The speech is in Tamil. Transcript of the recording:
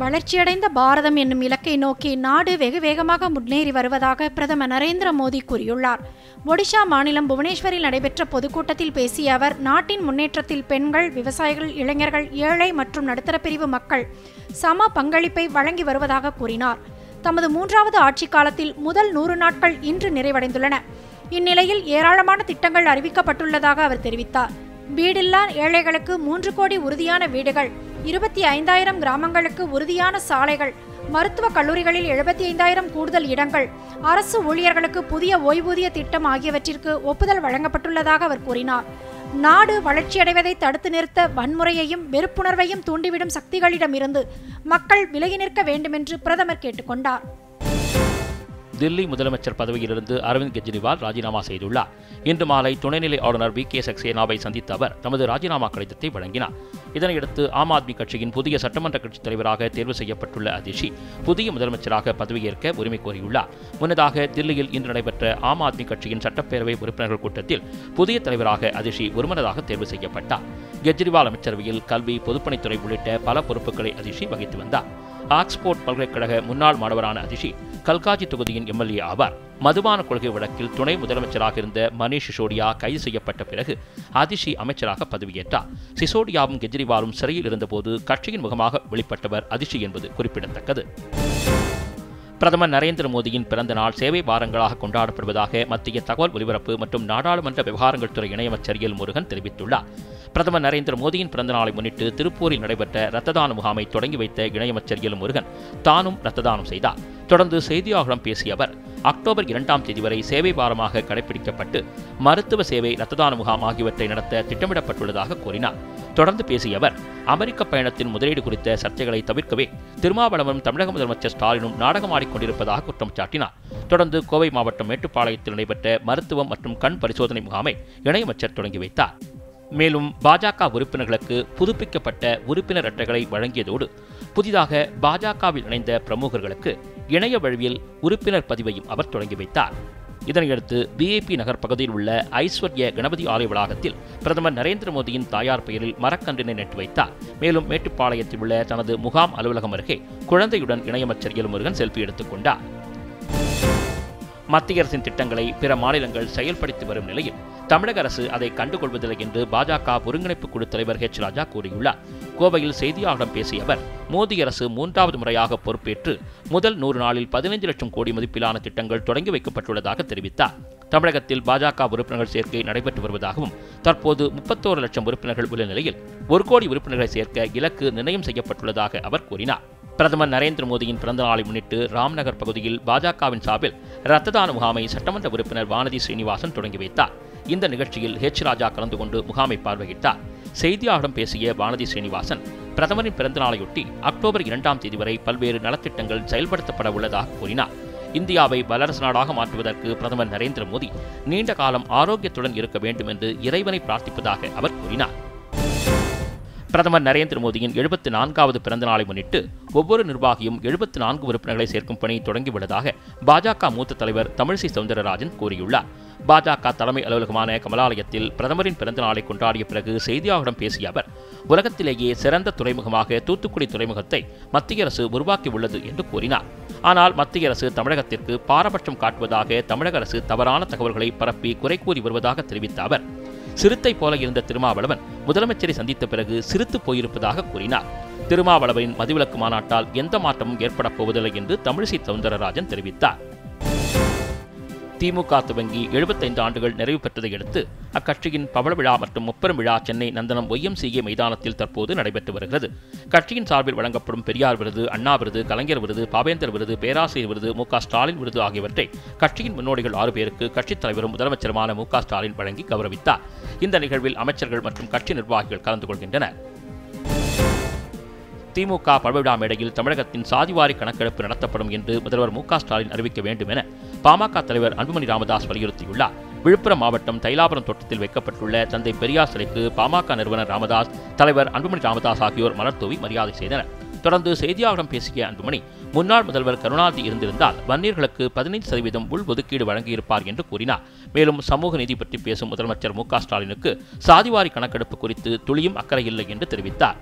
வளர்ச்சியடைந்த பாரதம் என்னும் இலக்கை நோக்கி நாடு வெகு வேகமாக முன்னேறி வருவதாக பிரதமர் நரேந்திர மோடி கூறியுள்ளார். ஒடிஷா மாநிலம் புவனேஸ்வரில் நடைபெற்ற பொதுக்கூட்டத்தில் பேசிய அவர் நாட்டின் முன்னேற்றத்தில் பெண்கள் விவசாயிகள் இளைஞர்கள் ஏழை மற்றும் நடுத்தர பிரிவு மக்கள் சம பங்களிப்பை வழங்கி வருவதாக கூறினார். தமது மூன்றாவது ஆட்சி காலத்தில் முதல் நூறு நாட்கள் இன்று நிறைவடைந்துள்ளன. இந்நிலையில் ஏராளமான திட்டங்கள் அறிவிக்கப்பட்டுள்ளதாக அவர் தெரிவித்தார். வீடில்லா ஏழைகளுக்கு மூன்று கோடி உறுதியான வீடுகள் இருபத்தி ஐந்தாயிரம் கிராமங்களுக்கு உறுதியான சாலைகள் மருத்துவக் கல்லூரிகளில் எழுபத்தி ஐந்தாயிரம் கூடுதல் இடங்கள் அரசு ஊழியர்களுக்கு புதிய ஓய்வூதிய திட்டம் ஆகியவற்றிற்கு ஒப்புதல் வழங்கப்பட்டுள்ளதாக அவர் கூறினார். நாடு வளர்ச்சியடைவதை தடுத்து நிறுத்த வன்முறையையும் வெறுப்புணர்வையும் தூண்டிவிடும் சக்திகளிடமிருந்து மக்கள் விலகி நிற்க வேண்டுமென்று பிரதமர் கேட்டுக்கொண்டார். தில்லி முதலமைச்சர் பதவியிலிருந்து அரவிந்த் கெஜ்ரிவால் ராஜினாமா செய்துள்ளார். இன்று மாலை துணைநிலை ஆளுநர் வி. கே. சக்சேனாவை சந்தித்த அவர் தமது ராஜினாமா கடிதத்தை வழங்கினார். இதனையடுத்து ஆம் ஆத்மி கட்சியின் புதிய சட்டமன்ற கட்சித் தலைவராக தேர்வு செய்யப்பட்டுள்ள அதிஷி புதிய முதலமைச்சராக பதவியேற்க உரிமை கோரியுள்ளார். முன்னதாக தில்லியில் இன்று நடைபெற்ற ஆம் ஆத்மி கட்சியின் சட்டப்பேரவை உறுப்பினர்கள் கூட்டத்தில் புதிய தலைவராக அதிஷி ஒருமனதாக தேர்வு செய்யப்பட்டார். கெஜ்ரிவால் அமைச்சரவையில் கல்வி பொதுப்பணித்துறை உள்ளிட்ட பல பொறுப்புகளை அதிஷி வகித்து வந்தார். ஆக்ஸ்போர்ட் பல்கலைக்கழக முன்னாள் மாணவரான அதிஷி கல்காஜி தொகுதியின் எம்எல்ஏ ஆவார். மதுபான கொள்கை வழக்கில் துணை முதலமைச்சராக இருந்த மணீஷ் சிசோடியா கைது செய்யப்பட்ட பிறகு அதிஷி அமைச்சராக பதவியேற்றார். சிசோடியாவும் கெஜ்ரிவாலும் சிறையில் இருந்தபோது கட்சியின் முகமாக வெளிப்பட்டவர் அதிஷி என்பது குறிப்பிடத்தக்கது. பிரதமர் நரேந்திர மோடியின் பிறந்த நாள் சேவை வாரங்களாக கொண்டாடப்படுவதாக மத்திய தகவல் ஒலிபரப்பு மற்றும் நாடாளுமன்ற விவகாரங்கள் துறை இணையமைச்சர் எல் முருகன் தெரிவித்துள்ளார். பிரதமர் நரேந்திர மோடியின் பிறந்த நாளை முன்னிட்டு திருப்பூரில் நடைபெற்ற இரத்த தான முகாமை தொடங்கி வைத்த இணையமைச்சர் எல் முருகன் தானும் ரத்ததானம் செய்தார். தொடர்ந்து செய்தியாளர்களிடம் பேசிய அவர் அக்டோபர் இரண்டாம் தேதி வரை சேவை வாரமாக கடைபிடிக்கப்பட்டு மருத்துவ சேவை ரத்ததான முகாம் ஆகியவற்றை நடத்த திட்டமிடப்பட்டுள்ளதாக கூறினார். தொடர்ந்து பேசிய அவர் அமெரிக்க பயணத்தின் முதலீடு குறித்த சர்ச்சைகளை தவிர்க்கவே திருமாவளவனும் தமிழக முதலமைச்சர் ஸ்டாலினும் நாடகமாடிக்கொண்டிருப்பதாக குற்றம் சாட்டினார். தொடர்ந்து கோவை மாவட்டம் மேட்டுப்பாளையத்தில் நடைபெற்ற மருத்துவம் மற்றும் கண் பரிசோதனை முகாமை இணையமைச்சர் தொடங்கி வைத்தார். மேலும் பாஜக உறுப்பினர்களுக்கு புதுப்பிக்கப்பட்ட உறுப்பினர் அட்டைகளை வழங்கியதோடு புதிதாக பாஜகவில் இணைந்த பிரமுகர்களுக்கு இணைய வழியில் உறுப்பினர் பதிவையும் அவர் தொடங்கி வைத்தார். இதனையடுத்து பிஏபி நகர் பகுதியில் உள்ள ஐஸ்வர்ய கணபதி ஆலய வளாகத்தில் பிரதமர் நரேந்திர மோடியின் தாயார் பெயரில் மரக்கன்றினை நட்டு வைத்தார். மேலும் மேட்டுப்பாளையத்தில் உள்ள தனது முகாம் அலுவலகம் அருகே குழந்தையுடன் இணையமைச்சர் எல்முருகன் செல்ஃபி எடுத்துக் கொண்டார். மத்திய அரசின் திட்டங்களை பிற மாநிலங்கள் செயல்படுத்தி வரும் நிலையில் தமிழக அரசு அதை கண்டுகொள்வதில்லை என்று பாஜக ஒருங்கிணைப்பு குழு தலைவர் ஹெச் ராஜா கூறியுள்ளார். கோவையில் செய்தியாளர்களிடம் பேசிய அவர் மோடி அரசு மூன்றாவது முறையாக பொறுப்பேற்று முதல் நூறு நாளில் பதினைந்து லட்சம் கோடி மதிப்பிலான திட்டங்கள் தொடங்கி வைக்கப்பட்டுள்ளதாக தெரிவித்தார். தமிழகத்தில் பாஜக உறுப்பினர்கள் சேர்க்கை நடைபெற்று வருவதாகவும் தற்போது முப்பத்தோரு லட்சம் உறுப்பினர்கள் உள்ள நிலையில் ஒரு கோடி உறுப்பினர்களை சேர்க்க இலக்கு நிர்ணயம் செய்யப்பட்டுள்ளதாக அவர் கூறினார். பிரதமர் நரேந்திர மோடியின் பிறந்த நாளை முன்னிட்டு ராம்நகர் பகுதியில் பாஜகவின் சார்பில் ரத்த தான முகாமை சட்டமன்ற உறுப்பினர் வானதி ஸ்ரீனிவாசன் தொடங்கி வைத்தார். இந்த நிகழ்ச்சியில் ஹெச் ராஜா கலந்து கொண்டு முகாமை பார்வையிட்டார். செய்தியாளரிடம் பேசிய வானதி ஸ்ரீனிவாசன் பிரதமரின் பிறந்தநாளையொட்டி அக்டோபர் இரண்டாம் தேதி வரை பல்வேறு நலத்திட்டங்கள் செயல்படுத்தப்பட உள்ளதாக கூறினார். இந்தியாவை வல்லரசு நாடாக மாற்றுவதற்கு பிரதமர் நரேந்திர மோடி நீண்ட காலம் ஆரோக்கியத்துடன் இருக்க வேண்டும் என்று இறைவனை பிரார்த்திப்பதாக அவர் கூறினார். பிரதமர் நரேந்திர மோடியின் எழுபத்தி நான்காவது பிறந்த நாளை முன்னிட்டு ஒவ்வொரு நிர்வாகியும் எழுபத்தி நான்கு உறுப்பினர்களை சேர்க்கும் பணி தொடங்கியுள்ளதாக பாஜக மூத்த தலைவர் தமிழிசை சவுந்தரராஜன் கூறியுள்ளார். பாஜக தலைமை அலுவலகமான கமலாலயத்தில் பிரதமரின் பிறந்த நாளை கொண்டாடிய பிறகு செய்தியாளர்களிடம் பேசிய அவர் உலகத்திலேயே சிறந்த துறைமுகமாக தூத்துக்குடி துறைமுகத்தை மத்திய அரசு உருவாக்கியுள்ளது என்று கூறினார். ஆனால் மத்திய அரசு தமிழகத்திற்கு பாரபட்சம் காட்டுவதாக தமிழக அரசு தவறான தகவல்களை பரப்பி குறை கூறி வருவதாக தெரிவித்த அவர் சிறுத்தை போல இருந்த திருமாவளவன் முதலமைச்சரை சந்தித்த பிறகு சிரித்து போயிருப்பதாக கூறினார். திருமாவளவனின் மதிவிலக்கு மாநாட்டால் எந்த மாற்றமும் ஏற்படப் போவதில்லை என்று தமிழிசை சவுந்தரராஜன் தெரிவித்தார். திமுக துவங்கி எழுபத்தைந்து ஆண்டுகள் நிறைவு பெற்றதை அடுத்து அக்கட்சியின் பவள விழா மற்றும் முப்பெரும் விழா சென்னை நந்தனம் ஒய்எம்சிஏ மைதானத்தில் தற்போது நடைபெற்று வருகிறது. கட்சியின் சார்பில் வழங்கப்படும் பெரியார் விருது அண்ணா விருது கலைஞர் விருது பாவேந்தர் விருது பேராசிரியர் விருது மு ஸ்டாலின் விருது ஆகியவற்றை கட்சியின் முன்னோடிகள் ஆறு பேருக்கு கட்சித் தலைவரும் முதலமைச்சருமான மு ஸ்டாலின் வழங்கி கௌரவித்தார். இந்த நிகழ்வில் அமைச்சர்கள் மற்றும் கட்சி நிர்வாகிகள் கலந்து கொள்கின்றனர். திமுக பழவிழா மேடையில் தமிழகத்தின் சாதிவாரி கணக்கெடுப்பு நடத்தப்படும் என்று முதல்வர் மு ஸ்டாலின் அறிவிக்க வேண்டும் என பாமக தலைவர் அன்புமணி ராமதாஸ் வலியுறுத்தியுள்ளார். விழுப்புரம் மாவட்டம் தைலாபுரம் தோட்டத்தில் வைக்கப்பட்டுள்ள தந்தை பெரியார் சிலைக்கு பாமக நிறுவனர் ராமதாஸ் தலைவர் அன்புமணி ராமதாஸ் ஆகியோர் மலர்தூவி மரியாதை செய்தனர். தொடர்ந்து செய்தியாளர்களிடம் பேசிய அன்புமணி முன்னாள் முதல்வர் கருணாநிதி இருந்திருந்தால் வன்னியர்களுக்கு பதினைந்து சதவீதம் உள்ஒதுக்கீடு வழங்கியிருப்பார் என்று கூறினார். மேலும் சமூக நீதி பற்றி பேசும் முதலமைச்சர் மு ஸ்டாலினுக்கு சாதிவாரி கணக்கெடுப்பு குறித்து துளியும் அக்கறையில்லை என்று தெரிவித்தார்.